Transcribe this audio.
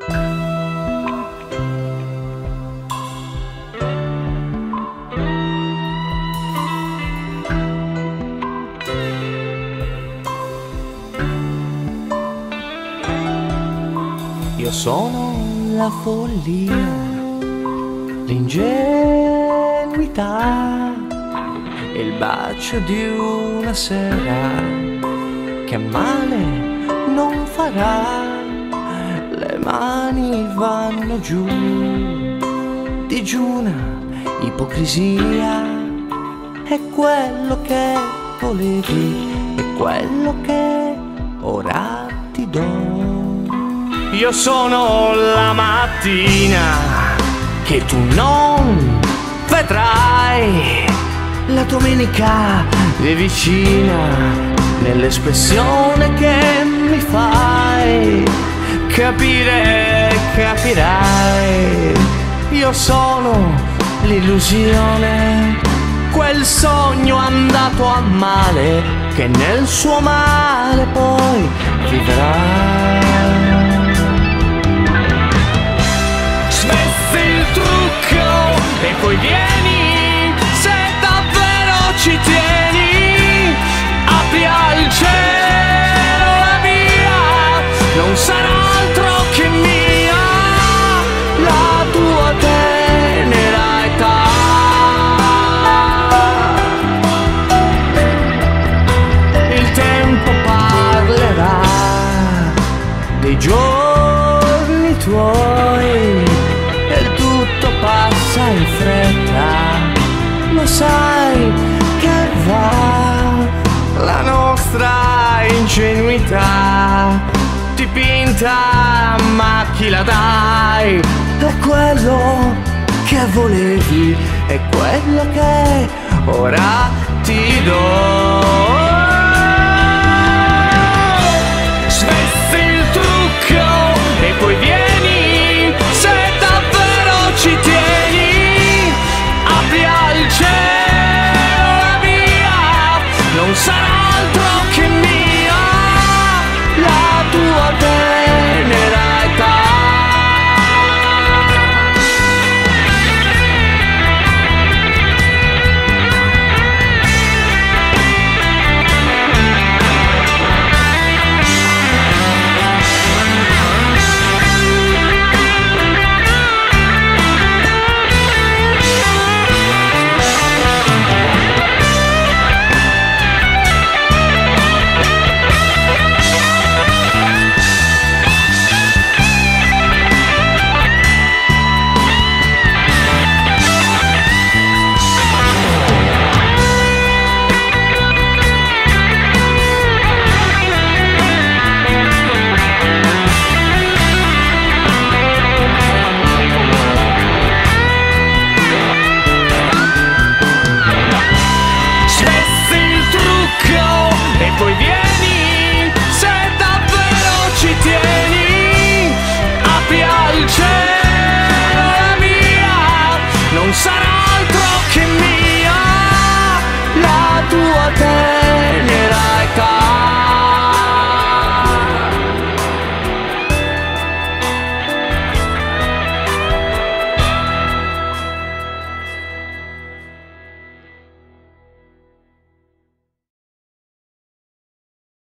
Io sono la follia, l'ingenuità, il bacio di una sera che male non farà. Mani vanno giù, digiuna ipocrisia, è quello che volevi, è quello che ora ti do. Io sono la mattina che tu non vedrai. La domenica è vicina nell'espressione che mi fai capire, capirai. Io sono l'illusione, quel sogno andato a male che nel suo male poi vivrà. Smessi il trucco e poi vieni se davvero ci tieni. Apri al cielo la via, non sarà tuoi e tutto passa in fretta. Lo sai che va la nostra ingenuità dipinta, ma chi la dai? È quello che volevi, è quello che ora ti do.